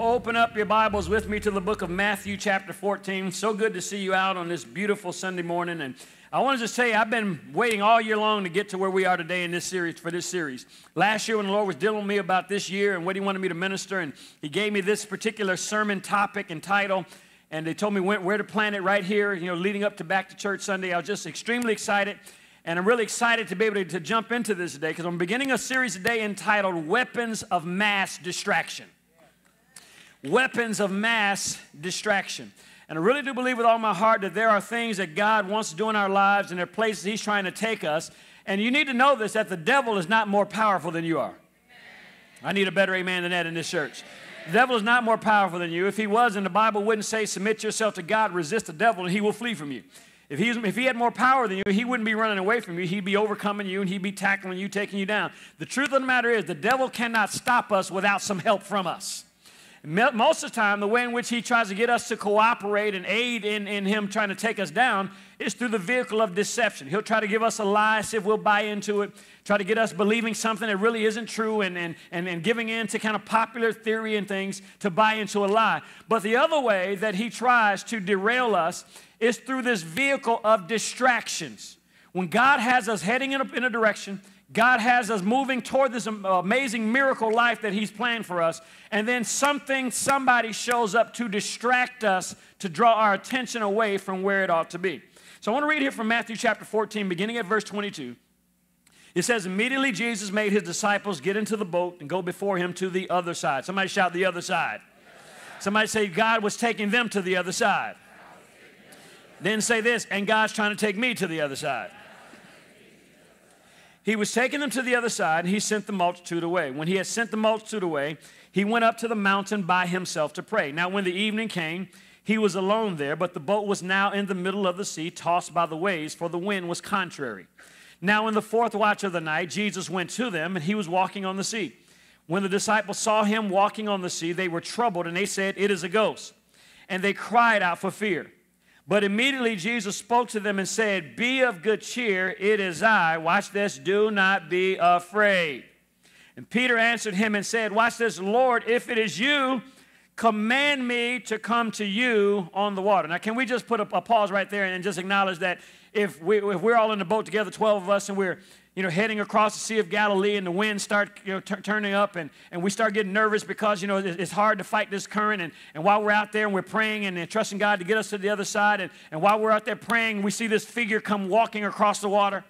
Open up your Bibles with me to the book of Matthew, chapter 14. So good to see you out on this beautiful Sunday morning. And I want to just tell I've been waiting all year long to get to where we are today in this series for this series. Last year, when the Lord was dealing with me about this year and what He wanted me to minister, and He gave me this particular sermon topic and title, and they told me where to plant it right here, you know, leading up to Back to Church Sunday. I was just extremely excited. And I'm really excited to be able to, to jump into this today because I'm beginning a series today entitled Weapons of Mass Distraction weapons of mass distraction. And I really do believe with all my heart that there are things that God wants to do in our lives and there are places He's trying to take us. And you need to know this that the devil is not more powerful than you are. I need a better amen than that in this church. The devil is not more powerful than you. If he was, and the Bible wouldn't say, submit yourself to God, resist the devil, and he will flee from you. If, he's, if he had more power than you, he wouldn't be running away from you. He'd be overcoming you and he'd be tackling you, taking you down. The truth of the matter is, the devil cannot stop us without some help from us. Most of the time, the way in which he tries to get us to cooperate and aid in, in him trying to take us down is through the vehicle of deception. He'll try to give us a lie, see if we'll buy into it, try to get us believing something that really isn't true and, and, and, and giving in to kind of popular theory and things to buy into a lie. But the other way that he tries to derail us is through this vehicle of distractions. When God has us heading in a, in a direction, God has us moving toward this amazing miracle life that He's planned for us. And then something, somebody shows up to distract us, to draw our attention away from where it ought to be. So I want to read here from Matthew chapter 14, beginning at verse 22. It says, Immediately Jesus made his disciples get into the boat and go before him to the other side. Somebody shout, the other side. Somebody say, God was taking them to the other side. Then say this, and God's trying to take me to the other side. He was taking them to the other side, and he sent the multitude away. When he had sent the multitude away, he went up to the mountain by himself to pray. Now, when the evening came, he was alone there, but the boat was now in the middle of the sea, tossed by the waves, for the wind was contrary. Now, in the fourth watch of the night, Jesus went to them, and he was walking on the sea. When the disciples saw him walking on the sea, they were troubled, and they said, It is a ghost. And they cried out for fear. But immediately Jesus spoke to them and said, Be of good cheer, it is I. Watch this, do not be afraid. And Peter answered him and said, Watch this, Lord, if it is you, command me to come to you on the water. Now, can we just put a, a pause right there and just acknowledge that if, we, if we're all in the boat together, 12 of us, and we're you know, heading across the Sea of Galilee and the winds start, you know, t- turning up and, and we start getting nervous because, you know, it's hard to fight this current. And, and while we're out there and we're praying and, and trusting God to get us to the other side, and, and while we're out there praying, we see this figure come walking across the water.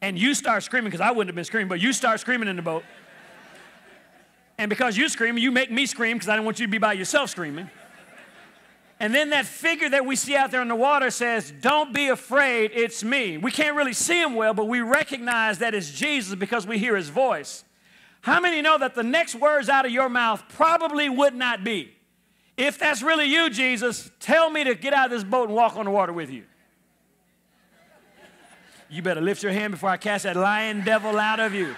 And you start screaming, because I wouldn't have been screaming, but you start screaming in the boat. And because you scream, you make me scream because I don't want you to be by yourself screaming. And then that figure that we see out there in the water says, Don't be afraid, it's me. We can't really see him well, but we recognize that it's Jesus because we hear his voice. How many know that the next words out of your mouth probably would not be, If that's really you, Jesus, tell me to get out of this boat and walk on the water with you? You better lift your hand before I cast that lion devil out of you.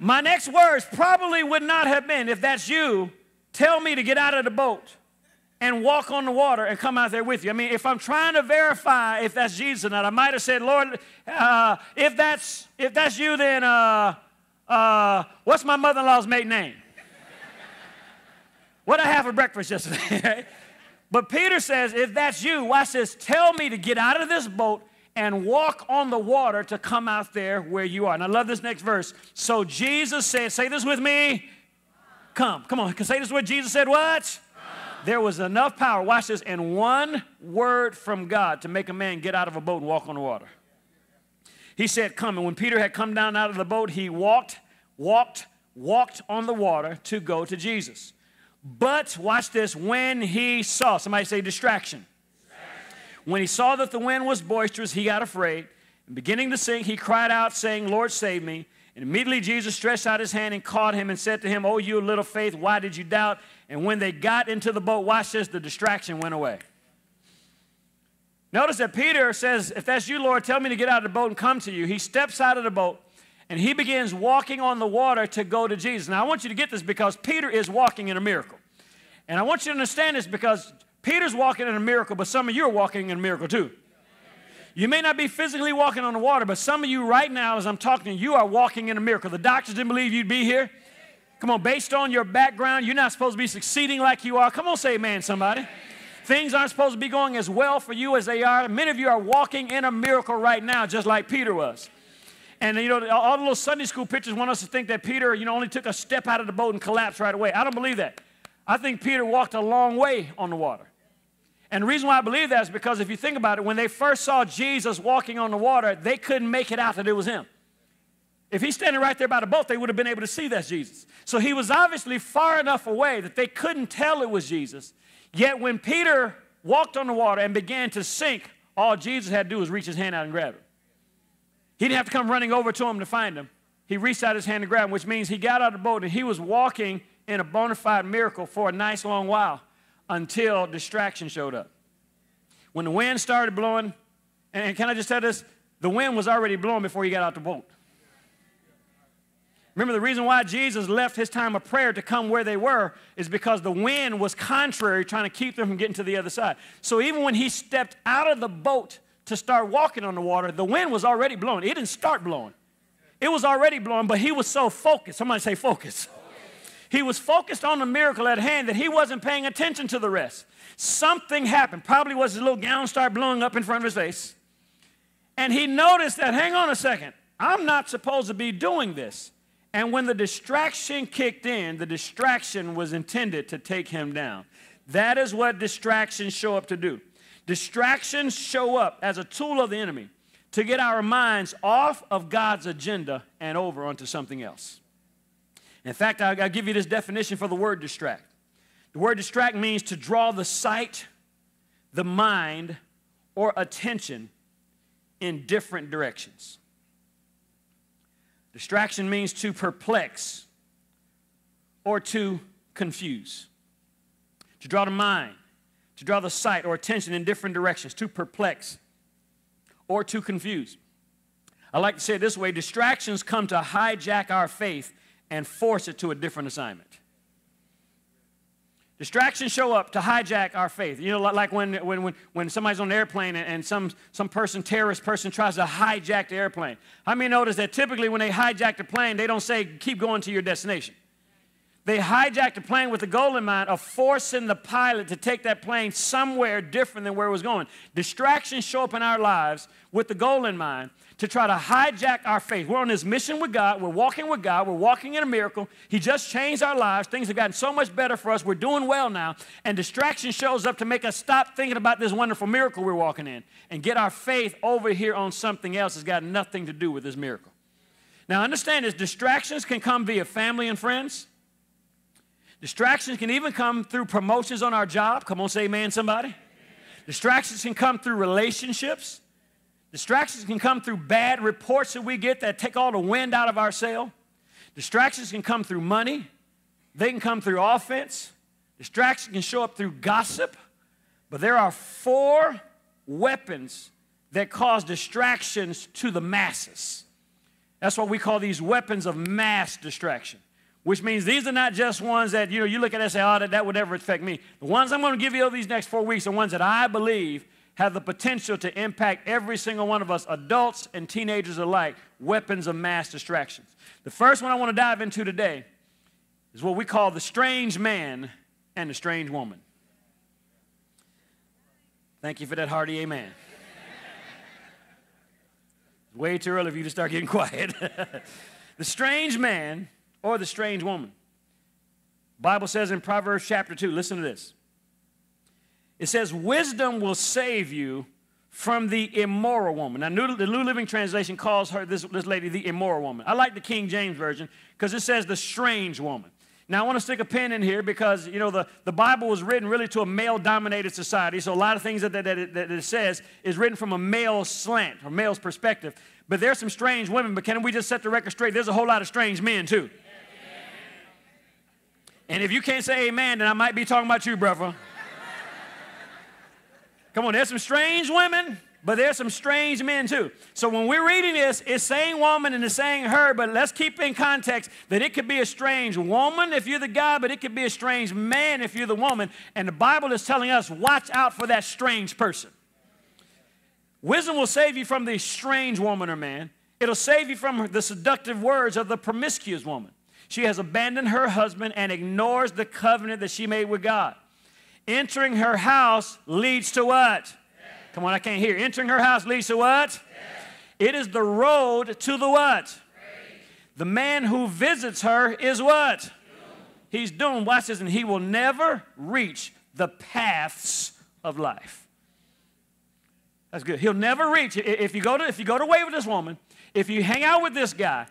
My next words probably would not have been, If that's you, tell me to get out of the boat and walk on the water and come out there with you. I mean, if I'm trying to verify if that's Jesus or not, I might have said, Lord, uh, if, that's, if that's you, then uh, uh, what's my mother in law's maiden name? what I have for breakfast yesterday? but Peter says, if that's you, watch this, tell me to get out of this boat and walk on the water to come out there where you are. And I love this next verse. So Jesus said, say this with me. Come, come on, say this what Jesus said, what? There was enough power, watch this, and one word from God to make a man get out of a boat and walk on the water. He said, Come. And when Peter had come down out of the boat, he walked, walked, walked on the water to go to Jesus. But, watch this, when he saw, somebody say distraction. distraction. When he saw that the wind was boisterous, he got afraid. And beginning to sink, he cried out, saying, Lord, save me. And immediately Jesus stretched out his hand and caught him and said to him, Oh, you little faith, why did you doubt? And when they got into the boat, watch this, the distraction went away. Notice that Peter says, If that's you, Lord, tell me to get out of the boat and come to you. He steps out of the boat and he begins walking on the water to go to Jesus. Now, I want you to get this because Peter is walking in a miracle. And I want you to understand this because Peter's walking in a miracle, but some of you are walking in a miracle too. You may not be physically walking on the water, but some of you right now, as I'm talking you are walking in a miracle. The doctors didn't believe you'd be here. Come on, based on your background, you're not supposed to be succeeding like you are. Come on, say amen, somebody. Things aren't supposed to be going as well for you as they are. Many of you are walking in a miracle right now, just like Peter was. And you know, all the little Sunday school pictures want us to think that Peter, you know, only took a step out of the boat and collapsed right away. I don't believe that. I think Peter walked a long way on the water. And the reason why I believe that is because if you think about it, when they first saw Jesus walking on the water, they couldn't make it out that it was him. If he's standing right there by the boat, they would have been able to see that's Jesus. So he was obviously far enough away that they couldn't tell it was Jesus. Yet when Peter walked on the water and began to sink, all Jesus had to do was reach his hand out and grab him. He didn't have to come running over to him to find him. He reached out his hand to grab him, which means he got out of the boat and he was walking in a bona fide miracle for a nice long while until distraction showed up. When the wind started blowing, and can I just tell this? The wind was already blowing before he got out the boat. Remember, the reason why Jesus left his time of prayer to come where they were is because the wind was contrary, trying to keep them from getting to the other side. So even when he stepped out of the boat to start walking on the water, the wind was already blowing. It didn't start blowing, it was already blowing, but he was so focused. Somebody say, focus. He was focused on the miracle at hand that he wasn't paying attention to the rest. Something happened. Probably was his little gown started blowing up in front of his face. And he noticed that, hang on a second, I'm not supposed to be doing this. And when the distraction kicked in, the distraction was intended to take him down. That is what distractions show up to do. Distractions show up as a tool of the enemy to get our minds off of God's agenda and over onto something else. In fact, I'll, give you this definition for the word distract. The word distract means to draw the sight, the mind, or attention in different directions. Distraction means to perplex or to confuse, to draw the mind, to draw the sight or attention in different directions, to perplex or to confuse. I like to say it this way distractions come to hijack our faith and force it to a different assignment. Distractions show up to hijack our faith. You know, like when, when, when, when somebody's on an airplane and, and some, some person, terrorist person, tries to hijack the airplane. How many notice that typically when they hijack the plane, they don't say, keep going to your destination? They hijacked the plane with the goal in mind of forcing the pilot to take that plane somewhere different than where it was going. Distractions show up in our lives with the goal in mind to try to hijack our faith. We're on this mission with God. We're walking with God. We're walking in a miracle. He just changed our lives. Things have gotten so much better for us. We're doing well now. And distraction shows up to make us stop thinking about this wonderful miracle we're walking in and get our faith over here on something else that's got nothing to do with this miracle. Now, understand this distractions can come via family and friends. Distractions can even come through promotions on our job. Come on, say amen, somebody. Distractions can come through relationships. Distractions can come through bad reports that we get that take all the wind out of our sail. Distractions can come through money. They can come through offense. Distractions can show up through gossip. But there are four weapons that cause distractions to the masses. That's what we call these weapons of mass distraction, which means these are not just ones that you know you look at and say, oh, that, that would never affect me. The ones I'm going to give you over these next four weeks are ones that I believe have the potential to impact every single one of us, adults and teenagers alike, weapons of mass distractions. The first one I want to dive into today is what we call the strange man and the strange woman. Thank you for that hearty amen. Way too early for you to start getting quiet. the strange man or the strange woman. Bible says in Proverbs chapter 2, listen to this. It says, Wisdom will save you from the immoral woman. Now, the New Living Translation calls her, this, this lady, the immoral woman. I like the King James Version because it says the strange woman. Now, I want to stick a pin in here because, you know, the, the Bible was written really to a male dominated society. So, a lot of things that, that, that, it, that it says is written from a male slant or male's perspective. But there's some strange women, but can we just set the record straight? There's a whole lot of strange men, too. And if you can't say amen, then I might be talking about you, brother. Come on, there's some strange women, but there's some strange men too. So when we're reading this, it's saying woman and it's saying her, but let's keep in context that it could be a strange woman if you're the guy, but it could be a strange man if you're the woman. And the Bible is telling us, watch out for that strange person. Wisdom will save you from the strange woman or man. It'll save you from the seductive words of the promiscuous woman. She has abandoned her husband and ignores the covenant that she made with God. Entering her house leads to what? Come on, I can't hear. Entering her house leads to what? It is the road to the what? The man who visits her is what? Doomed. He's doomed. Watch this, and he will never reach the paths of life. That's good. He'll never reach. If you go to if you go to way with this woman, if you hang out with this guy,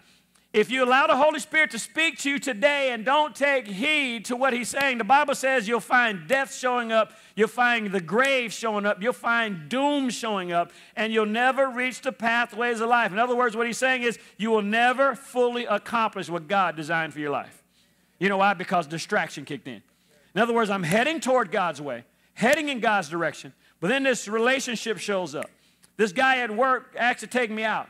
if you allow the Holy Spirit to speak to you today and don't take heed to what he's saying, the Bible says you'll find death showing up, you'll find the grave showing up, you'll find doom showing up, and you'll never reach the pathways of life. In other words, what he's saying is you will never fully accomplish what God designed for your life. You know why? Because distraction kicked in. In other words, I'm heading toward God's way, heading in God's direction, but then this relationship shows up. This guy at work to take me out.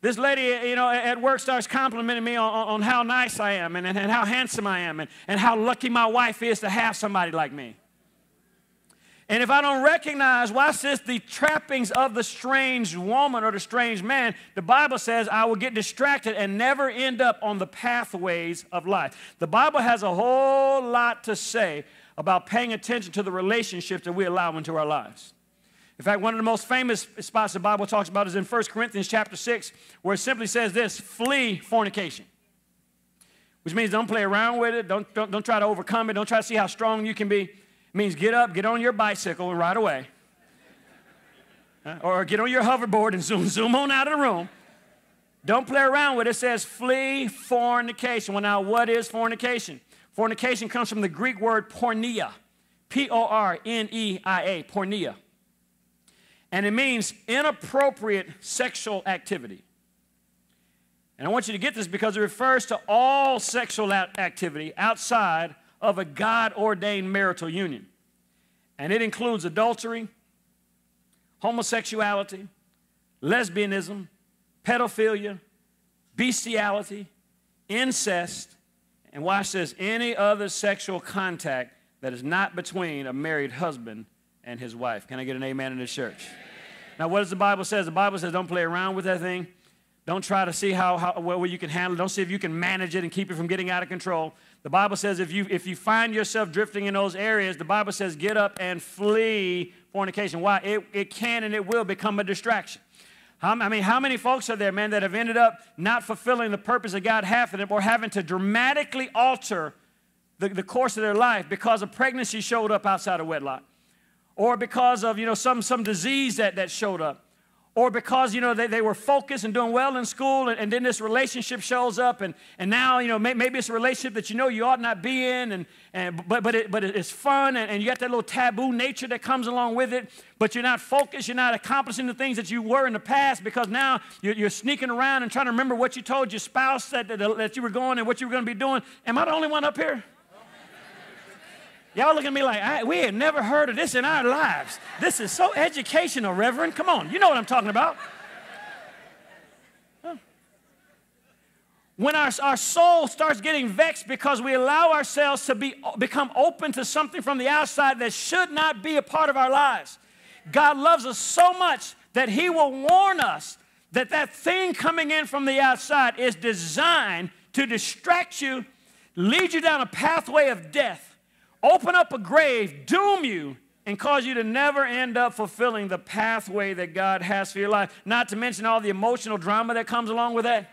This lady, you know, at work starts complimenting me on, on how nice I am and, and, and how handsome I am and, and how lucky my wife is to have somebody like me. And if I don't recognize, watch this, the trappings of the strange woman or the strange man, the Bible says I will get distracted and never end up on the pathways of life. The Bible has a whole lot to say about paying attention to the relationships that we allow into our lives. In fact, one of the most famous spots the Bible talks about is in 1 Corinthians chapter 6, where it simply says this flee fornication. Which means don't play around with it, don't, don't, don't try to overcome it, don't try to see how strong you can be. It means get up, get on your bicycle, and ride away. or get on your hoverboard and zoom, zoom on out of the room. Don't play around with it. It says flee fornication. Well, now, what is fornication? Fornication comes from the Greek word porneia, P O R N E I A, porneia and it means inappropriate sexual activity. And I want you to get this because it refers to all sexual activity outside of a God ordained marital union. And it includes adultery, homosexuality, lesbianism, pedophilia, bestiality, incest, and watch this any other sexual contact that is not between a married husband and his wife. Can I get an amen in this church? Now, what does the Bible say? The Bible says don't play around with that thing. Don't try to see how, how well you can handle it. Don't see if you can manage it and keep it from getting out of control. The Bible says if you, if you find yourself drifting in those areas, the Bible says get up and flee fornication. Why? It, it can and it will become a distraction. How, I mean, how many folks are there, man, that have ended up not fulfilling the purpose of God had for them or having to dramatically alter the, the course of their life because a pregnancy showed up outside of wedlock? Or because of, you know, some, some disease that, that showed up, or because, you know, they, they were focused and doing well in school, and, and then this relationship shows up, and, and now, you know, may, maybe it's a relationship that you know you ought not be in, and, and, but, but, it, but it's fun, and, and you got that little taboo nature that comes along with it, but you're not focused, you're not accomplishing the things that you were in the past because now you're, you're sneaking around and trying to remember what you told your spouse that, that, that you were going and what you were going to be doing. Am I the only one up here? Y'all looking at me like, we had never heard of this in our lives. This is so educational, Reverend. Come on, you know what I'm talking about. When our, our soul starts getting vexed because we allow ourselves to be, become open to something from the outside that should not be a part of our lives. God loves us so much that He will warn us that that thing coming in from the outside is designed to distract you, lead you down a pathway of death open up a grave, doom you, and cause you to never end up fulfilling the pathway that God has for your life. Not to mention all the emotional drama that comes along with that.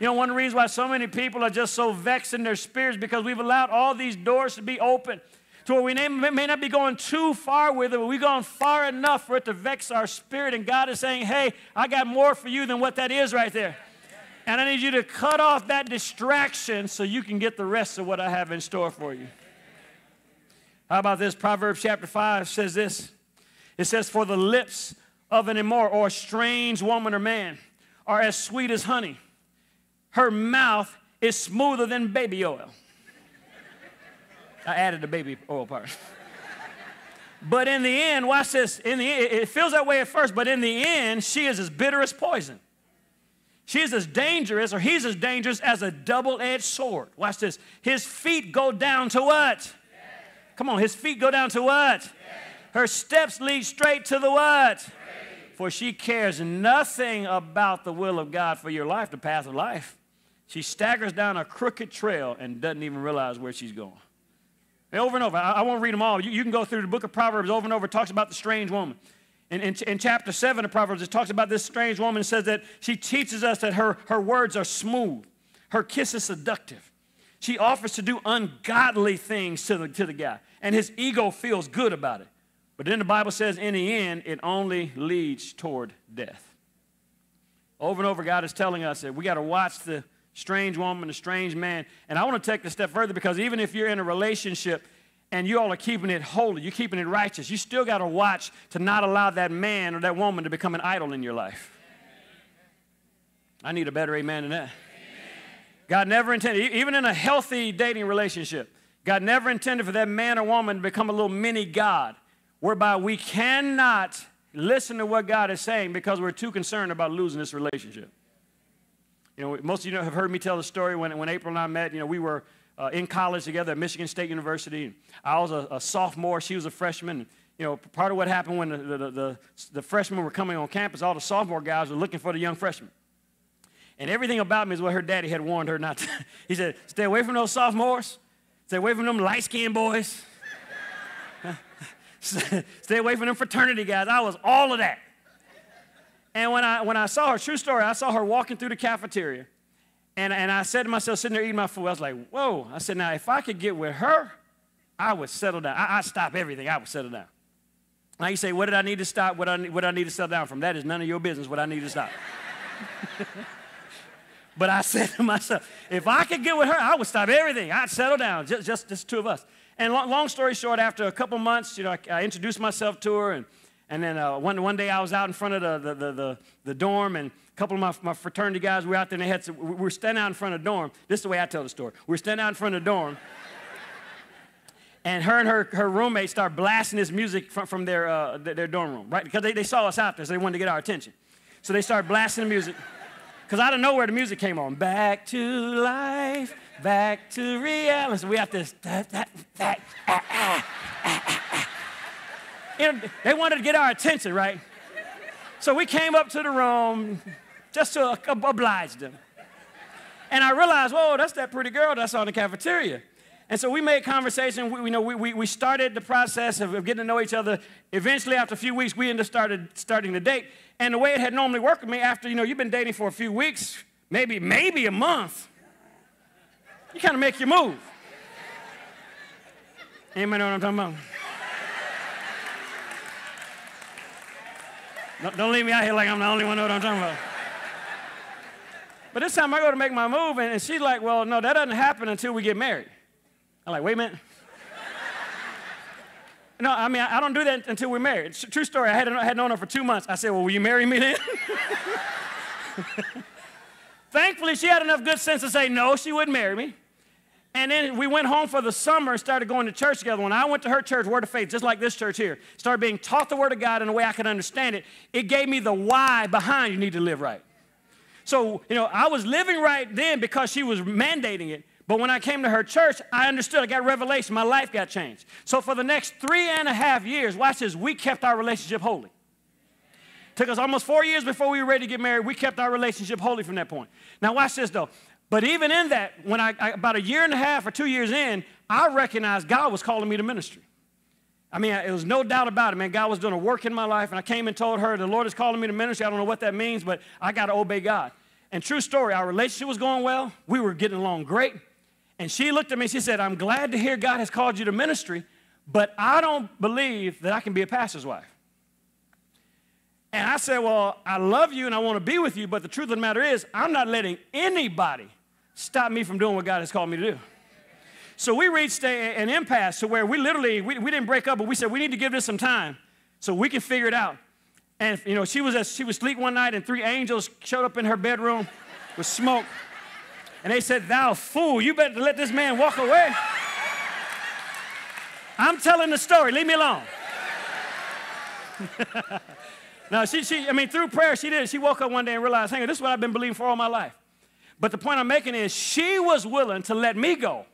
You know, one reasons why so many people are just so vexed in their spirits because we've allowed all these doors to be open to where we may not be going too far with it, but we've gone far enough for it to vex our spirit. And God is saying, hey, I got more for you than what that is right there. And I need you to cut off that distraction so you can get the rest of what I have in store for you. How about this? Proverbs chapter 5 says this. It says, For the lips of an immoral or strange woman or man are as sweet as honey. Her mouth is smoother than baby oil. I added the baby oil part. but in the end, watch this. In the end, it feels that way at first, but in the end, she is as bitter as poison. She is as dangerous, or he's as dangerous as a double-edged sword. Watch this. His feet go down to what? Come on, his feet go down to what? Her steps lead straight to the what? For she cares nothing about the will of God for your life, the path of life. She staggers down a crooked trail and doesn't even realize where she's going. Over and over. I, I won't read them all. You, you, can go through the book of Proverbs over and over. It talks about the strange woman. In, in, in, chapter 7 of Proverbs, it talks about this strange woman. Says that she teaches us that her, her words are smooth, her kiss is seductive. She offers to do ungodly things to the, to the guy, and his ego feels good about it. But then the Bible says, in the end, it only leads toward death. Over and over, God is telling us that we got to watch the strange woman, the strange man. And I want to take a step further because even if you're in a relationship and you all are keeping it holy, you're keeping it righteous, you still got to watch to not allow that man or that woman to become an idol in your life. I need a better amen than that. God never intended, even in a healthy dating relationship, God never intended for that man or woman to become a little mini God, whereby we cannot listen to what God is saying because we're too concerned about losing this relationship. You know, most of you have heard me tell the story when, when April and I met. You know, we were uh, in college together at Michigan State University. I was a, a, sophomore, she was a freshman. You know, part of what happened when the, the, the, the freshmen were coming on campus, all the sophomore guys were looking for the young freshmen. And everything about me is what her daddy had warned her not to. he said, stay away from those sophomores. Stay away from them light-skinned boys. stay away from them fraternity guys. I was all of that. And when I, when I saw her, true story, I saw her walking through the cafeteria. And, and I said to myself, sitting there eating my food, I was like, whoa. I said, now, if I could get with her, I would settle down. I, would stop everything. I would settle down. Now you say, what did I need to stop? What, I, what I need to settle down from? That is none of your business what I need to stop. But I said to myself, if I could get with her, I would stop everything. I'd settle down, just, just, just two of us. And long, long story short, after a couple months, you know, I, I introduced myself to her, and, and then uh, one, one day I was out in front of the, the, the, the, dorm, and a couple of my, my fraternity guys were out there, and they had some, we were standing out in front of the dorm. This is the way I tell the story. We were standing out in front of the dorm, and her and her, her roommate started blasting this music from, from their, uh, their dorm room, right? Because they, they saw us out there, so they wanted to get our attention. So they started blasting the music. Because I don't know where the music came on. Back to life, back to reality. So we have this, that, that, that, ah, ah, ah, ah, they wanted to get our attention, right? So we came up to the room just to oblige them. And I realized, whoa, that's that pretty girl that's on the cafeteria. And so we made conversation. We, you know, we, we, we started the process of, of getting to know each other. Eventually, after a few weeks, we ended up started starting to date. And the way it had normally worked with me, after you know you've been dating for a few weeks, maybe maybe a month, you kind of make your move. Anybody know what I'm talking about? Don't, don't leave me out here like I'm the only one know what I'm talking about. But this time I go to make my move, and she's like, "Well, no, that doesn't happen until we get married." I'm like, wait a minute. no, I mean, I, don't do that until we're married. True story. I had, I had known her for two months. I said, well, will you marry me then? Thankfully, she had enough good sense to say no, she wouldn't marry me. And then we went home for the summer and started going to church together. When I went to her church, Word of Faith, just like this church here, started being taught the Word of God in a way I could understand it, it gave me the why behind you need to live right. So, you know, I was living right then because she was mandating it. But when I came to her church, I understood. I got revelation. My life got changed. So for the next three and a half years, watch this, we kept our relationship holy. Took us almost four years before we were ready to get married. We kept our relationship holy from that point. Now watch this though. But even in that, when I, I about a year and a half or two years in, I recognized God was calling me to ministry. I mean, it was no doubt about it, man. God was doing a work in my life, and I came and told her, the Lord is calling me to ministry. I don't know what that means, but I got to obey God. And true story, our relationship was going well. We were getting along great. And she looked at me, she said, I'm glad to hear God has called you to ministry, but I don't believe that I can be a pastor's wife. And I said, Well, I love you and I want to be with you, but the truth of the matter is, I'm not letting anybody stop me from doing what God has called me to do. So we reached a, an impasse to where we literally, we, we didn't break up, but we said, we need to give this some time so we can figure it out. And, you know, she was, she was asleep one night and three angels showed up in her bedroom with smoke. And they said, Thou fool, you better let this man walk away. I'm telling the story, leave me alone. now, she, she, I mean, through prayer, she did. She woke up one day and realized, hang on, this is what I've been believing for all my life. But the point I'm making is she was willing to let me go.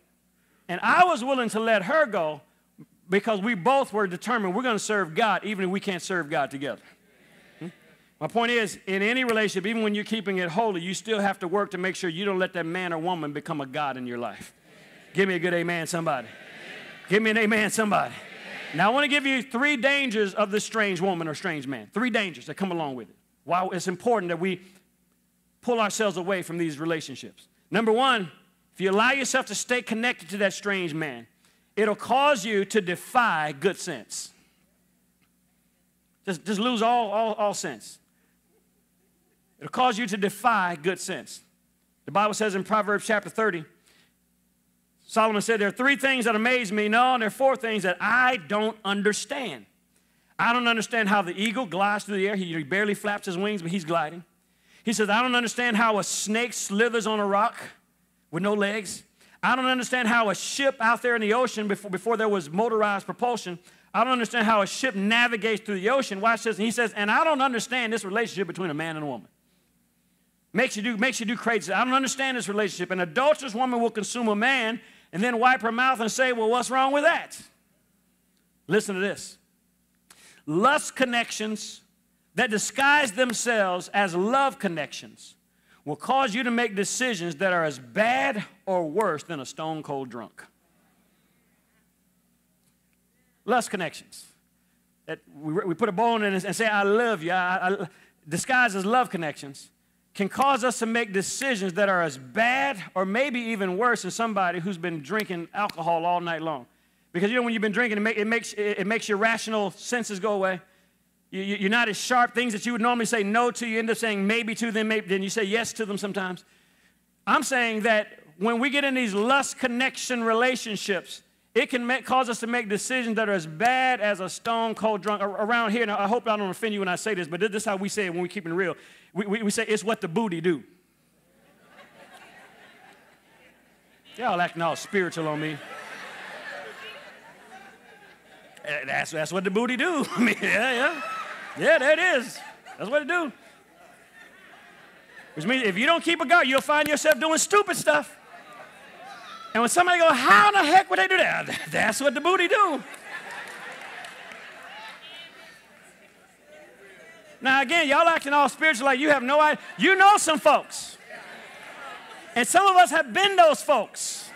And I was willing to let her go because we both were determined we're going to serve God even if we can't serve God together. My point is, in any relationship, even when you're keeping it holy, you still have to work to make sure you don't let that man or woman become a God in your life. Give me a good amen, somebody. Give me an amen, somebody. Now, I want to give you three dangers of this strange woman or strange man. Three dangers that come along with it. Why it's important that we pull ourselves away from these relationships. Number one, if you allow yourself to stay connected to that strange man, it'll cause you to defy good sense. Just, just lose all, all, all sense. It'll cause you to defy good sense. The Bible says in Proverbs chapter 30, Solomon said, There are three things that amaze me. No, and there are four things that I don't understand. I don't understand how the eagle glides through the air. He barely flaps his wings, but he's gliding. He says, I don't understand how a snake slithers on a rock with no legs. I don't understand how a ship out there in the ocean, before, before there was motorized propulsion, I don't understand how a ship navigates through the ocean. Watch this. And he says, and I don't understand this relationship between a man and a woman. Makes you do, makes you do crazy. I don't understand this relationship. An adulterous woman will consume a man and then wipe her mouth and say, Well, what's wrong with that? Listen to this lust connections that disguise themselves as love connections will cause you to make decisions that are as bad or worse than a stone cold drunk. Lust connections. That we, we put a bone in and say, I love you, I, I, disguised as love connections can cause us to make decisions that are as bad or maybe even worse than somebody who's been drinking alcohol all night long. Because you know, when you've been drinking, it, make, it makes, it makes your rational senses go away. You, are not as sharp. Things that you would normally say no to, you end up saying maybe to them, maybe, then you say yes to them sometimes. I'm saying that when we get in these lust connection relationships, it can make, cause us to make decisions that are as bad as a stone cold drunk. Around here, now I hope I don't offend you when I say this, but this is how we say it when we keep it real. We, we, we say it's what the booty do. Y'all acting all spiritual on me. Eh, that's, that's what the booty do. I mean, yeah, yeah. Yeah, there it is. That's what it do. Which means if you don't keep a guard, you'll find yourself doing stupid stuff. And when somebody goes, how in the heck would they do that? That's what the booty do. Now, again, y'all acting all spiritual like you have no idea. You know some folks. And some of us have been those folks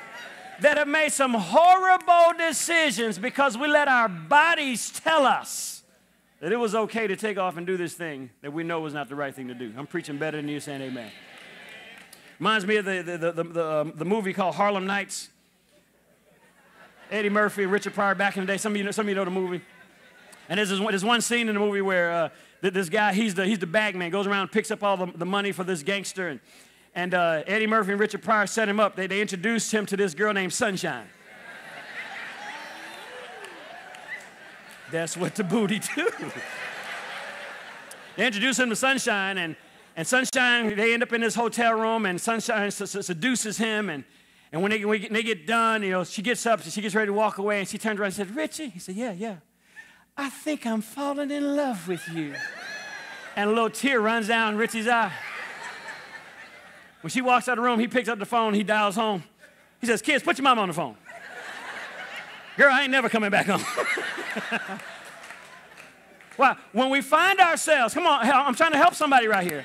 that have made some horrible decisions because we let our bodies tell us that it was okay to take off and do this thing that we know was not the right thing to do. I'm preaching better than you saying amen. Reminds me of the, the, the, the, um, the movie called Harlem Nights. Eddie Murphy, Richard Pryor back in the day. Some of you know, some of you know the movie. And there's, there's one scene in the movie where uh, this guy, he's the, he's the bag man, goes around picks up all the, the money for this gangster. And, and uh, Eddie Murphy and Richard Pryor set him up. They, they introduced him to this girl named Sunshine. That's what the booty do. they introduce him to Sunshine, and, and Sunshine, they end up in this hotel room, and Sunshine seduces him. And, and when they, when they get done, you know, she gets up, she gets ready to walk away, and she turns around and says, Richie? He said, Yeah, yeah. I think I'm falling in love with you. And a little tear runs down Richie's eye. When she walks out of the room, he picks up the phone, he dials home. He says, Kids, put your mom on the phone. Girl, I ain't never coming back home. well, when we find ourselves, come on, I'm trying to help somebody right here.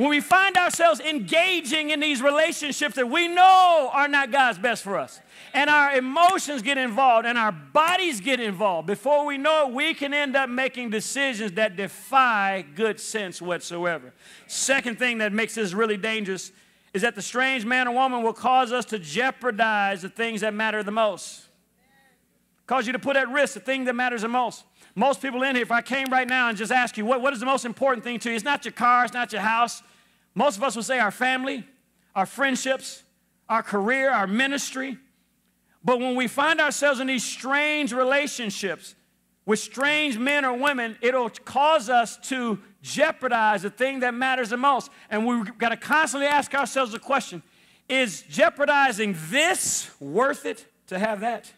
When we find ourselves engaging in these relationships that we know are not God's best for us, and our emotions get involved and our bodies get involved, before we know it, we can end up making decisions that defy good sense whatsoever. Second thing that makes this really dangerous is that the strange man or woman will cause us to jeopardize the things that matter the most. Cause you to put at risk the thing that matters the most. Most people in here, if I came right now and just ask you, what, what is the most important thing to you? It's not your car, it's not your house. Most of us would say our family, our friendships, our career, our ministry. But when we find ourselves in these strange relationships with strange men or women, it'll cause us to jeopardize the thing that matters the most. And we've got to constantly ask ourselves the question is jeopardizing this worth it to have that?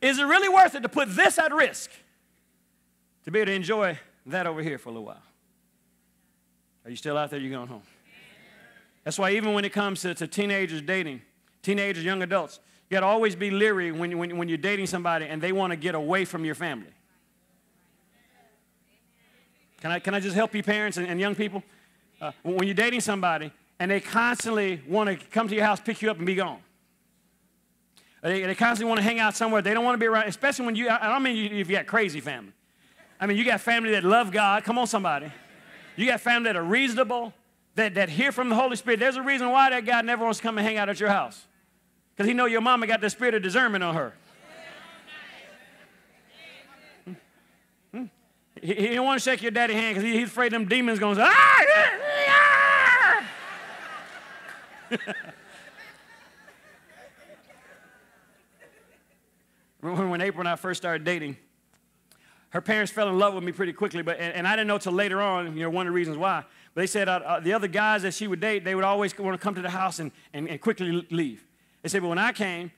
Is it really worth it to put this at risk to be able to enjoy that over here for a little while? Are you still out there? You're going home. That's why even when it comes to, to teenagers dating, teenagers, young adults, you got to always be leery when, when, when you're dating somebody and they want to get away from your family. Can I, can I just help you, parents and, and young people? Uh, when you're dating somebody and they constantly want to come to your house, pick you up, and be gone. They, they constantly want to hang out somewhere. They don't want to be around, especially when you, I don't mean if you got crazy family. I mean, you got family that love God. Come on, somebody. You got family that are reasonable, that, that hear from the Holy Spirit. There's a reason why that guy never wants to come and hang out at your house. Because he know your mama got the spirit of discernment on her. He, he don't want to shake your daddy hand because he, he's afraid them demons going to say, ah! Remember when April and I first started dating, her parents fell in love with me pretty quickly, but and, and I didn't know till later on, you know, one of the reasons why. But they said uh, uh, the other guys that she would date, they would always want to come to the house and, and, and quickly leave. They said, but when I came,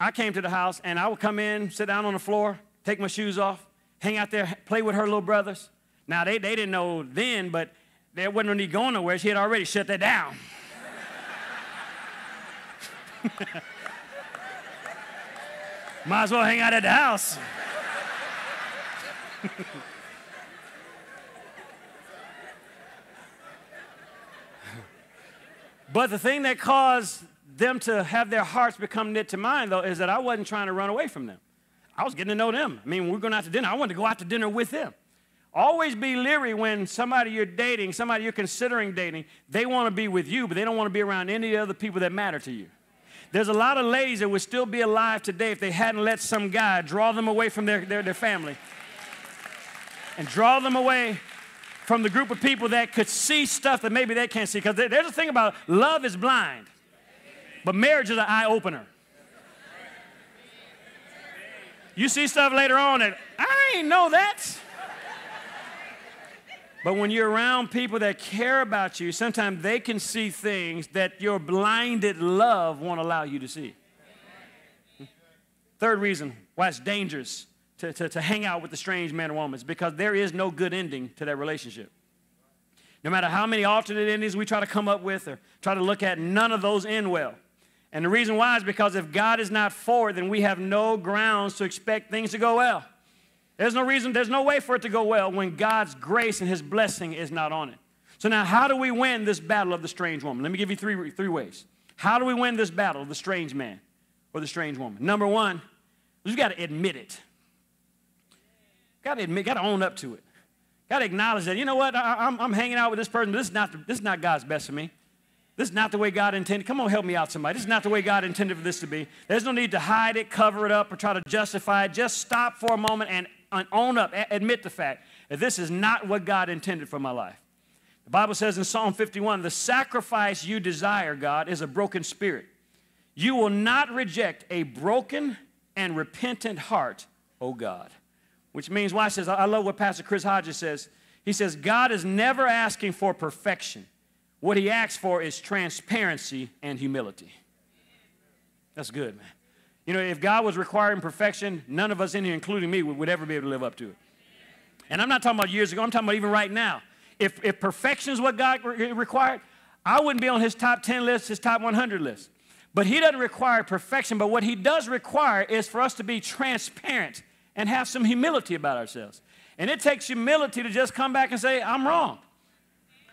I came to the house and I would come in, sit down on the floor, take my shoes off, hang out there, play with her little brothers. Now, they, they didn't know then, but there wasn't need going nowhere. She had already shut that down. Might as well hang out at the house. but the thing that caused them to have their hearts become knit to mine, though, is that I wasn't trying to run away from them. I was getting to know them. I mean, when we are going out to dinner, I wanted to go out to dinner with them. Always be leery when somebody you're dating, somebody you're considering dating, they want to be with you, but they don't want to be around any other people that matter to you. There's a lot of ladies that would still be alive today if they hadn't let some guy draw them away from their, their, their family and draw them away from the group of people that could see stuff that maybe they can't see. Because there's a thing about love is blind, but marriage is an eye opener. You see stuff later on that I ain't know that. But when you're around people that care about you, sometimes they can see things that your blinded love won't allow you to see. Hmm. Third reason why it's dangerous to, to, to hang out with a strange man or woman because there is no good ending to that relationship. No matter how many alternate endings we try to come up with or try to look at, none of those end well. And the reason why is because if God is not for it, then we have no grounds to expect things to go well. There's no reason, there's no way for it to go well when God's grace and His blessing is not on it. So now, how do we win this battle of the strange woman? Let me give you three, three ways. How do we win this battle of the strange man or the strange woman? Number one, we've got to admit it. Got to admit, got to own up to it. Got to acknowledge that, you know what, I, am I'm, I'm hanging out with this person, but this is, not the, this is not God's best for me. This is not the way God intended. Come on, help me out, somebody. This is not the way God intended for this to be. There's no need to hide it, cover it up, or try to justify it. Just stop for a moment and own up, admit the fact that this is not what God intended for my life. The Bible says in Psalm 51 the sacrifice you desire, God, is a broken spirit. You will not reject a broken and repentant heart, O God. Which means, why says, I love what Pastor Chris Hodges says. He says, God is never asking for perfection. What he asks for is transparency and humility. That's good, man. You know, if God was requiring perfection, none of us in here, including me, would, would ever be able to live up to it. And I'm not talking about years ago, I'm talking about even right now. If, if perfection is what God re- required, I wouldn't be on his top 10 list, his top 100 list. But he doesn't require perfection, but what he does require is for us to be transparent and have some humility about ourselves. And it takes humility to just come back and say, I'm wrong.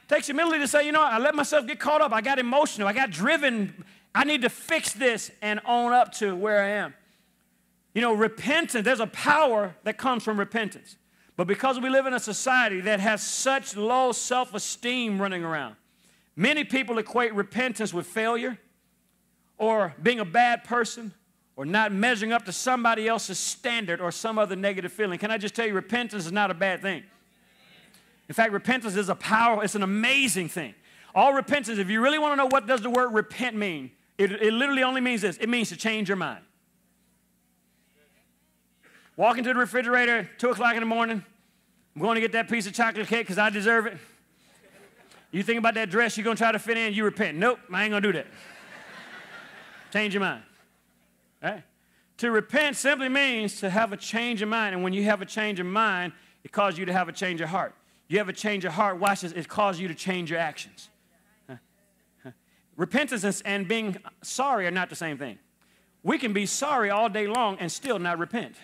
It takes humility to say, you know, I let myself get caught up. I got emotional. I got driven. I need to fix this and own up to where I am. You know, repentance, there's a power that comes from repentance. But because we live in a society that has such low self esteem running around, many people equate repentance with failure or being a bad person or not measuring up to somebody else's standard or some other negative feeling. Can I just tell you, repentance is not a bad thing. In fact, repentance is a power, it's an amazing thing. All repentance, if you really want to know what does the word repent mean, it, it literally only means this it means to change your mind. Walk into the refrigerator, 2 o'clock in the morning, I'm going to get that piece of chocolate cake because I deserve it. You think about that dress you're going to try to fit in, you repent. Nope, I ain't going to do that. change your mind. Right? To repent simply means to have a change of mind. And when you have a change of mind, it causes you to have a change of heart. You have a change of heart, watch this, it causes you to change your actions. Repentance and being sorry are not the same thing. We can be sorry all day long and still not repent.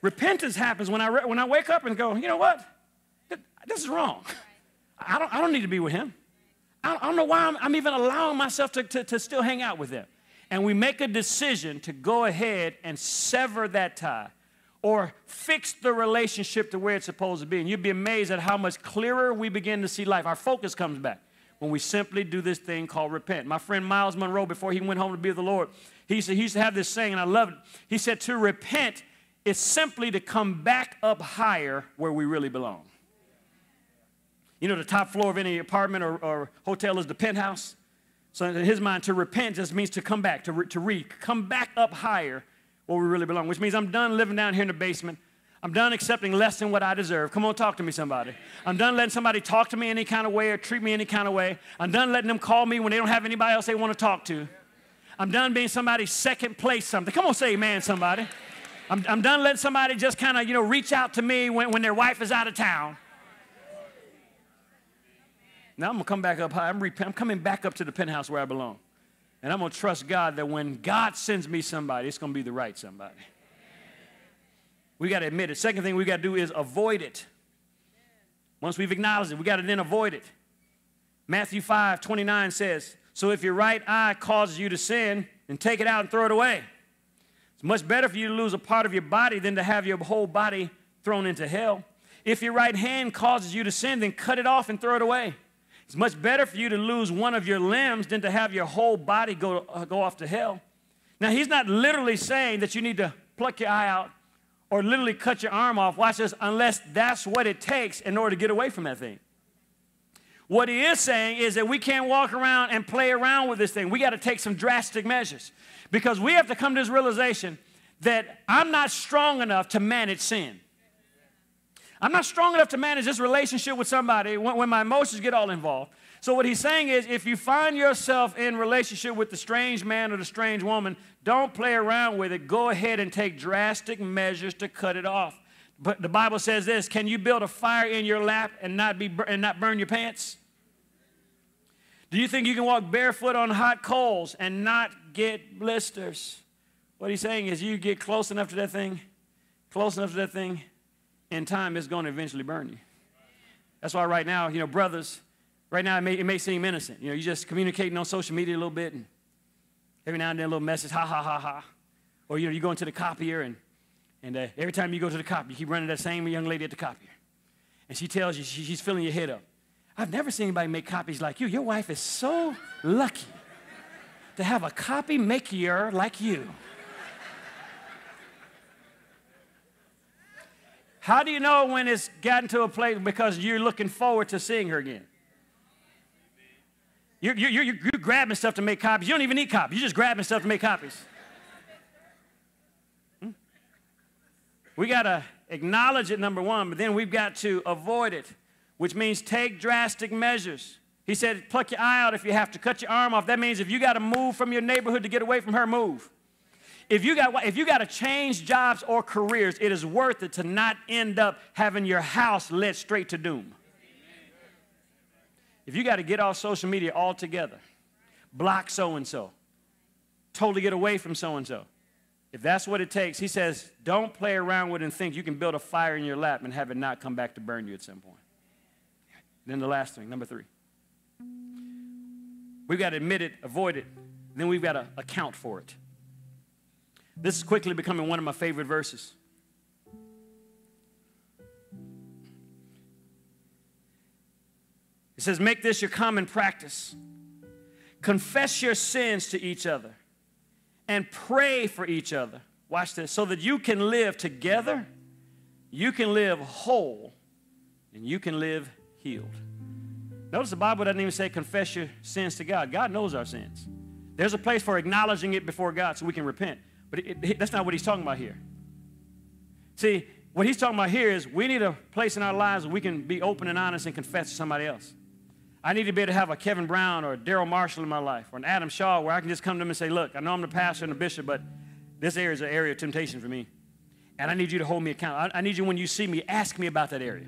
Repentance happens when I, re- when I wake up and go, you know what? This is wrong. I don't, I don't need to be with him. I don't, know why I'm, I'm, even allowing myself to, to, to still hang out with him. And we make a decision to go ahead and sever that tie or fix the relationship to where it's supposed to be. And you'd be amazed at how much clearer we begin to see life. Our focus comes back when we simply do this thing called repent. My friend Myles Munroe, before he went home to be with the Lord, he, said, he used to have this saying, and I love it. He said, To repent is simply to come back up higher where we really belong. You know, the top floor of any apartment or, or hotel is the penthouse. So in his mind, to repent just means to come back, to, re, to re, come back up higher where we really belong, which means I'm done living down here in the basement. I'm done accepting less than what I deserve. Come on, talk to me, somebody. I'm done letting somebody talk to me any kind of way or treat me any kind of way. I'm done letting them call me when they don't have anybody else they want to talk to. I'm done being somebody's second place something. Come on, say amen, somebody. I'm, I'm done letting somebody just kind of, you know, reach out to me when, when their wife is out of town. Now I'm going to come back up high. I'm, rep- I'm coming back up to the penthouse where I belong. And I'm going to trust God that when God sends me somebody, it's going to be the right somebody. We got to admit it. Second thing we got to do is avoid it. Once we've acknowledged it, we got to then avoid it. Matthew 5 29 says, So if your right eye causes you to sin, then take it out and throw it away. It's much better for you to lose a part of your body than to have your whole body thrown into hell. If your right hand causes you to sin, then cut it off and throw it away. It's much better for you to lose one of your limbs than to have your whole body go, uh, go off to hell. Now, he's not literally saying that you need to pluck your eye out or literally cut your arm off. Watch this, unless that's what it takes in order to get away from that thing. What he is saying is that we can't walk around and play around with this thing. We got to take some drastic measures because we have to come to this realization that I'm not strong enough to manage sin. I'm not strong enough to manage this relationship with somebody when, when my emotions get all involved. So what he's saying is if you find yourself in relationship with the strange man or the strange woman, don't play around with it. Go ahead and take drastic measures to cut it off. But the Bible says this, can you build a fire in your lap and not be and not burn your pants? Do you think you can walk barefoot on hot coals and not get blisters? What he's saying is you get close enough to that thing, close enough to that thing, in time it's going to eventually burn you. That's why right now, you know, brothers, Right now, it may, it may seem innocent. You know, you're just communicating on social media a little bit, and every now and then a little message, ha, ha, ha, ha. Or, you know, you go into the copier, and, and uh, every time you go to the copier, you keep running that same young lady at the copier. And she tells you she, she's filling your head up. I've never seen anybody make copies like you. Your wife is so lucky to have a copy maker like you. How do you know when it's gotten to a place because you're looking forward to seeing her again? You're, you're, you're, you're grabbing stuff to make copies. You don't even need copies. You're just grabbing stuff to make copies. Hmm? We got to acknowledge it, number one, but then we've got to avoid it, which means take drastic measures. He said, pluck your eye out if you have to, cut your arm off. That means if you got to move from your neighborhood to get away from her, move. If you got if you got to change jobs or careers, it is worth it to not end up having your house led straight to doom. If you got to get off social media altogether, block so and so, totally get away from so and so. If that's what it takes, he says, don't play around with it and think you can build a fire in your lap and have it not come back to burn you at some point. Then the last thing, number three. We've got to admit it, avoid it, then we've got to account for it. This is quickly becoming one of my favorite verses. It says, Make this your common practice. Confess your sins to each other and pray for each other. Watch this. So that you can live together, you can live whole, and you can live healed. Notice the Bible doesn't even say confess your sins to God. God knows our sins. There's a place for acknowledging it before God so we can repent. But it, it, that's not what he's talking about here. See, what he's talking about here is we need a place in our lives where we can be open and honest and confess to somebody else. I need to be able to have a Kevin Brown or a Daryl Marshall in my life or an Adam Shaw where I can just come to them and say, Look, I know I'm the pastor and the bishop, but this area is an area of temptation for me. And I need you to hold me accountable. I, I need you when you see me, ask me about that area.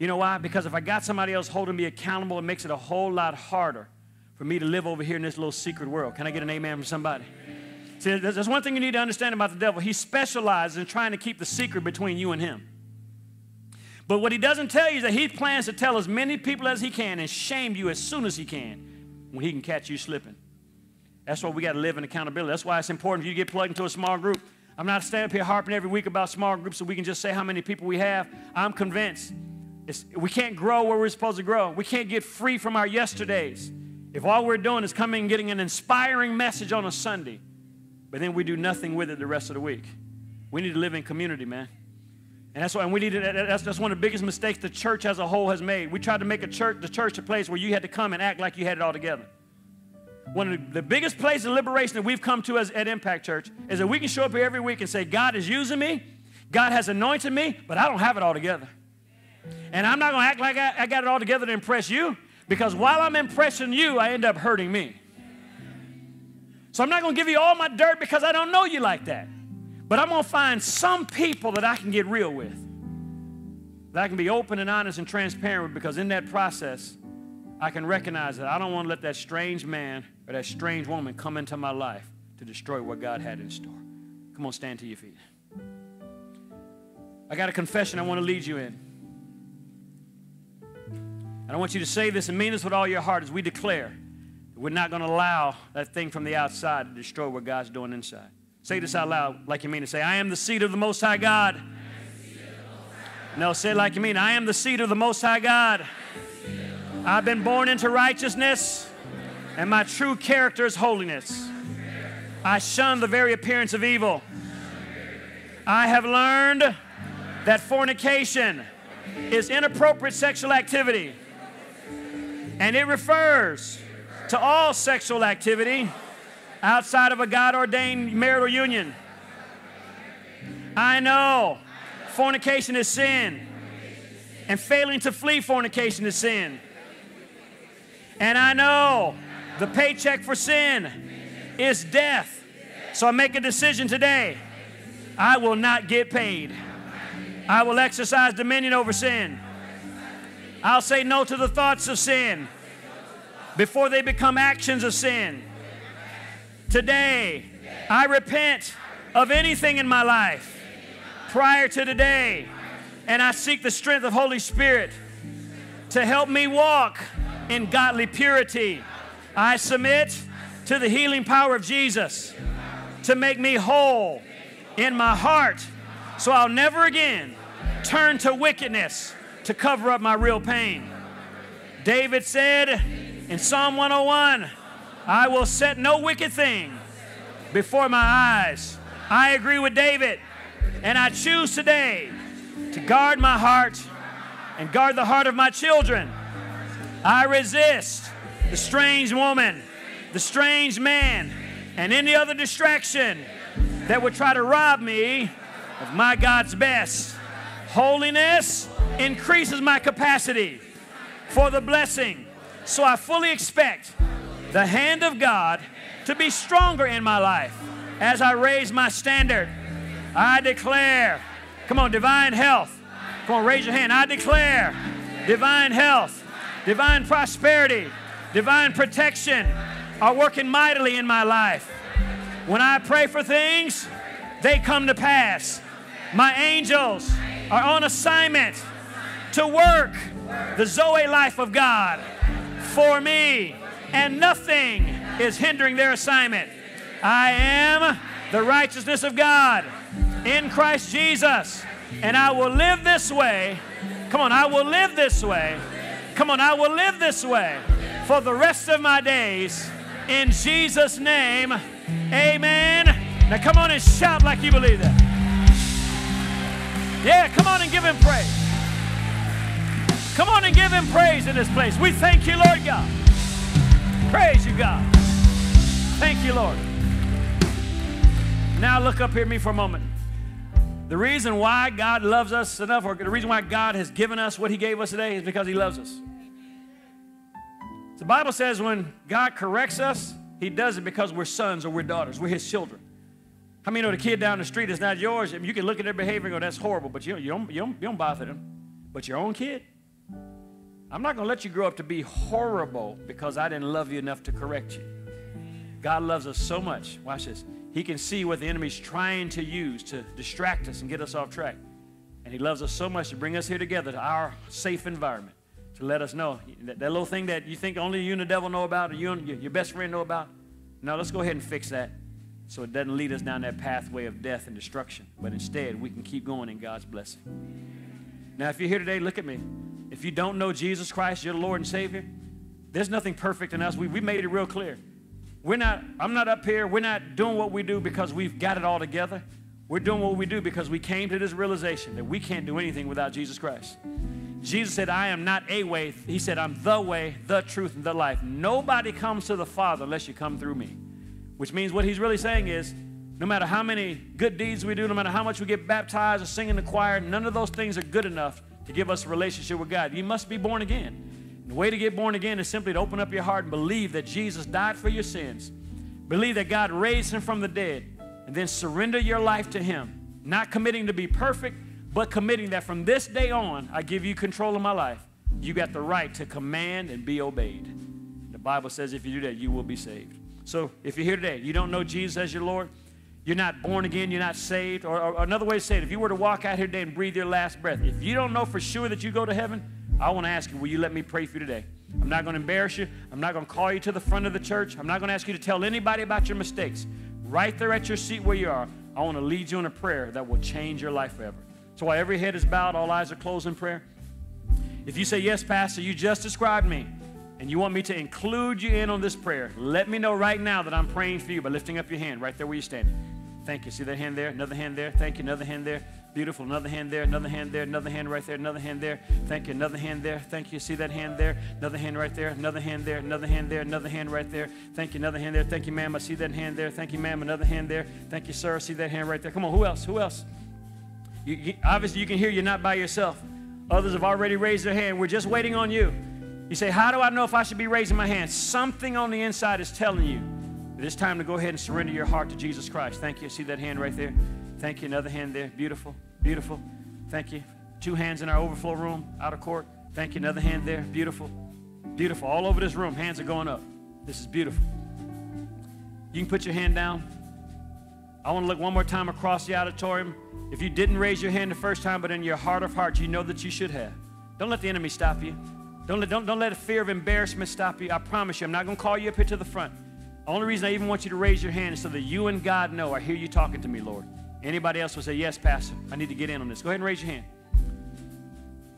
You know why? Because if I got somebody else holding me accountable, it makes it a whole lot harder for me to live over here in this little secret world. Can I get an amen from somebody? See, there's one thing you need to understand about the devil. He specializes in trying to keep the secret between you and him. But what he doesn't tell you is that he plans to tell as many people as he can and shame you as soon as he can when he can catch you slipping. That's why we got to live in accountability. That's why it's important for you to get plugged into a small group. I'm not standing up here harping every week about small groups so we can just say how many people we have. I'm convinced we can't grow where we're supposed to grow. We can't get free from our yesterdays. If all we're doing is coming and getting an inspiring message on a Sunday, but then we do nothing with it the rest of the week. We need to live in community, man. And that's why we need to, that's, that's one of the biggest mistakes the church as a whole has made. We tried to make a church, the church a place where you had to come and act like you had it all together. One of the biggest places of liberation that we've come to as, at Impact Church is that we can show up here every week and say, God is using me, God has anointed me, but I don't have it all together. And I'm not going to act like I, I got it all together to impress you because while I'm impressing you, I end up hurting me. So I'm not going to give you all my dirt because I don't know you like that. But I'm going to find some people that I can get real with, that I can be open and honest and transparent with because in that process, I can recognize that I don't want to let that strange man or that strange woman come into my life to destroy what God had in store. Come on, stand to your feet. I got a confession I want to lead you in. And I want you to say this and mean this with all your heart as we declare we're not going to allow that thing from the outside to destroy what God's doing inside. Say this out loud like you mean to say, I am the seed of the Most High God. No, say it like you mean. I am the seed of the Most High God. I've been born into righteousness, and my true character is holiness. I shun the very appearance of evil. I have learned that fornication is inappropriate sexual activity, and it refers to all sexual activity outside of a God ordained marital union. I know fornication is sin, and failing to flee fornication is sin. And I know the paycheck for sin is death. So I make a decision today. I will not get paid. I will exercise dominion over sin. I'll say no to the thoughts of sin before they become actions of sin. Today, I repent of anything in my life prior to today, and I seek the strength of Holy Spirit to help me walk in godly purity. I submit to the healing power of Jesus to make me whole in my heart so I'll never again turn to wickedness to cover up my real pain. David said, in Psalm 101, I will set no wicked thing before my eyes. I agree with David, and I choose today to guard my heart and guard the heart of my children. I resist the strange woman, the strange man, and any other distraction that would try to rob me of my God's best. Holiness increases my capacity for the blessing so I fully expect the hand of God to be stronger in my life as I raise my standard. I declare, come on, divine health. Come on, raise your hand. I declare divine health, divine prosperity, divine protection are working mightily in my life. When I pray for things, they come to pass. My angels are on assignment to work the Zoe life of God for me, and nothing is hindering their assignment. I am the righteousness of God in Christ Jesus, and I will live this way. Come on, I will live this way. Come on, I will live this way for the rest of my days. In Jesus' name, amen. Now come on and shout like you believe that. Yeah, come on and give him praise. Come on and give him praise in this place. We thank you, Lord God. Praise you, God. Thank you, Lord. Now look up here at me for a moment. The reason why God loves us enough, or the reason why God has given us what He gave us today, is because He loves us. The Bible says when God corrects us, He does it because we're sons or we're daughters. We're His children. How many know the kid down the street is not yours? You can look at their behavior and go, that's horrible, but you, you, don't, you, don't, you don't bother them. But your own kid, I'm not going to let you grow up to be horrible because I didn't love you enough to correct you. God loves us so much. Watch this. He can see what the enemy's trying to use to distract us and get us off track. And He loves us so much to bring us here together to our safe environment to let us know that, that little thing that you think only you and the devil know about or you and your, your best friend know about. Now let's go ahead and fix that so it doesn't lead us down that pathway of death and destruction. But instead, we can keep going in God's blessing. Now, if you're here today, look at me. If you don't know Jesus Christ, your Lord and Savior, there's nothing perfect in us. We, we made it real clear. We're not, I'm not up here, we're not doing what we do because we've got it all together. We're doing what we do because we came to this realization that we can't do anything without Jesus Christ. Jesus said, I am not a way. He said, I'm the way, the truth, and the life. Nobody comes to the Father unless you come through me. Which means what he's really saying is, no matter how many good deeds we do, no matter how much we get baptized or sing in the choir, none of those things are good enough to give us a relationship with God. You must be born again. The way to get born again is simply to open up your heart and believe that Jesus died for your sins. Believe that God raised him from the dead. And then surrender your life to him. Not committing to be perfect, but committing that from this day on, I give you control of my life. You got the right to command and be obeyed. The Bible says if you do that, you will be saved. So if you're here today, you don't know Jesus as your Lord, you're not born again, you're not saved, or, or, another way to say it, if you were to walk out here today and breathe your last breath, if you don't know for sure that you go to heaven, I want to ask you, will you let me pray for you today? I'm not going to embarrass you. I'm not going to call you to the front of the church. I'm not going to ask you to tell anybody about your mistakes. Right there at your seat where you are, I want to lead you in a prayer that will change your life forever. So while every head is bowed, all eyes are closed in prayer. If you say, Yes, Pastor, you just described me, and you want me to include you in on this prayer, let me know right now that I'm praying for you by lifting up your hand right there where you're standing. Thank you. See that hand there? Another hand there. Thank you. Another hand there. Beautiful. Another hand there. Another hand there. Another hand right there. Another hand there. Thank you. Another hand there. Thank you. See that hand there? Another hand right there. Another hand there. Another hand there. Another hand right there. Thank you. Another hand there. Thank you, ma'am. I see that hand there. Thank you, ma'am. Another hand there. Thank you, sir. I see that hand right there. Come on. Who else? Who else? You, you, obviously, you can hear you're not by yourself. Others have already raised their hand. We're just waiting on you. You say, How do I know if I should be raising my hand? Something on the inside is telling you that it's time to go ahead and surrender your heart to Jesus Christ. Thank you. See that hand right there? Thank you. Another hand there. Beautiful. Beautiful. Thank you. Two hands in our overflow room, out of court. Thank you. Another hand there. Beautiful. Beautiful. All over this room, hands are going up. This is beautiful. You can put your hand down. I want to look one more time across the auditorium. If you didn't raise your hand the first time, but in your heart of hearts, you know that you should have. Don't let the enemy stop you. Don't let, don't, don't let a fear of embarrassment stop you. I promise you, I'm not going to call you up here to the front. Only reason I even want you to raise your hand is so that you and God know I hear you talking to me, Lord. Anybody else will say, Yes, Pastor, I need to get in on this. Go ahead and raise your hand.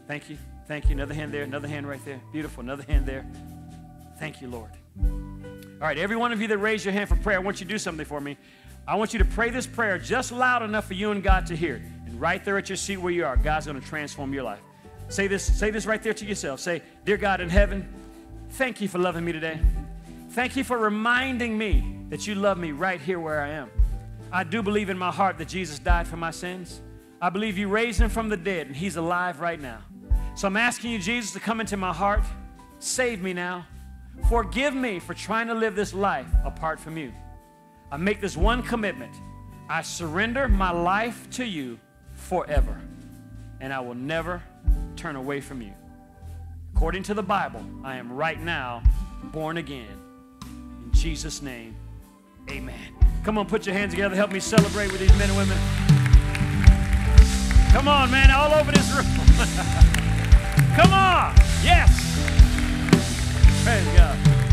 Thank you. Thank you. Another hand there. Another hand right there. Beautiful. Another hand there. Thank you, Lord. All right, every one of you that raised your hand for prayer, I want you to do something for me. I want you to pray this prayer just loud enough for you and God to hear. And right there at your seat where you are, God's going to transform your life. Say this, say this right there to yourself. Say, Dear God in heaven, thank you for loving me today. Thank you for reminding me that you love me right here where I am. I do believe in my heart that Jesus died for my sins. I believe you raised him from the dead and he's alive right now. So I'm asking you, Jesus, to come into my heart. Save me now. Forgive me for trying to live this life apart from you. I make this one commitment I surrender my life to you forever, and I will never turn away from you. According to the Bible, I am right now born again. Jesus' name, amen. Come on, put your hands together. Help me celebrate with these men and women. Come on, man, all over this room. Come on. Yes. Praise God.